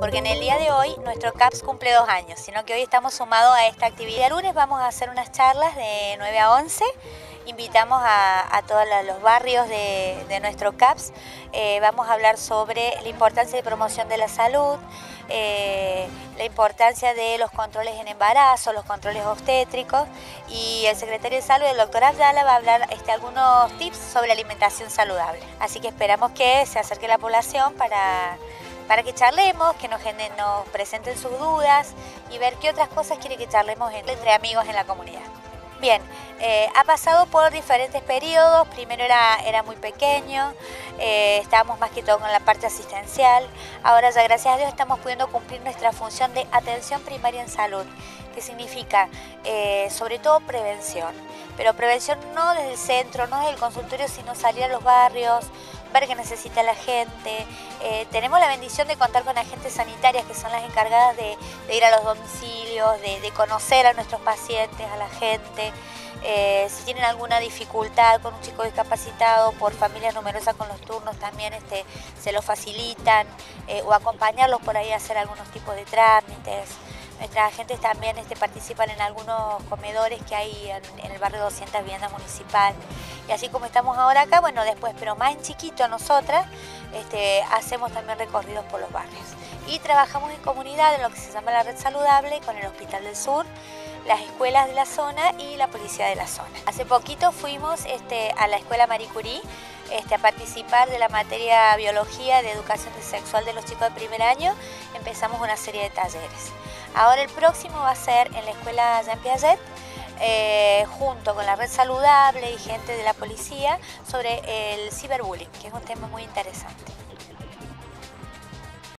porque en el día de hoy nuestro CAPS cumple dos años, sino que hoy estamos sumados a esta actividad. El lunes vamos a hacer unas charlas de 9 a 11 invitamos a, todos los barrios de, nuestro CAPS. Eh, vamos a hablar sobre la importancia de promoción de la salud, eh, la importancia de los controles en embarazo, los controles obstétricos y el secretario de salud, el doctor Ayala, va a hablar este, algunos tips sobre alimentación saludable. Así que esperamos que se acerque la población para para que charlemos, que nos, nos presenten sus dudas y ver qué otras cosas quiere que charlemos entre amigos en la comunidad. Bien, eh, ha pasado por diferentes periodos, primero era, era muy pequeño, eh, estábamos más que todo con la parte asistencial, ahora ya gracias a Dios estamos pudiendo cumplir nuestra función de atención primaria en salud, que significa eh, sobre todo prevención, pero prevención no desde el centro, no desde el consultorio, sino salir a los barrios, ver qué necesita la gente. Eh, tenemos la bendición de contar con agentes sanitarias que son las encargadas de, ir a los domicilios, de, conocer a nuestros pacientes, a la gente. Eh, si tienen alguna dificultad con un chico discapacitado por familias numerosas con los turnos también este, se lo facilitan eh, o acompañarlos por ahí a hacer algunos tipos de trámites. Nuestras agentes también este, participan en algunos comedores que hay en, el barrio 200 Vivienda Municipal. Y así como estamos ahora acá, bueno, después, pero más en chiquito nosotras, este, hacemos también recorridos por los barrios. Y trabajamos en comunidad en lo que se llama la Red Saludable con el Hospital del Sur, las escuelas de la zona y la policía de la zona. Hace poquito fuimos este, a la escuela Marie Curie este, a participar de la materia biología de educación sexual de los chicos de primer año. Empezamos una serie de talleres. Ahora el próximo va a ser en la escuela Jean Piaget, eh, junto con la red saludable y gente de la policía sobre el ciberbullying, que es un tema muy interesante.